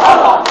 halo.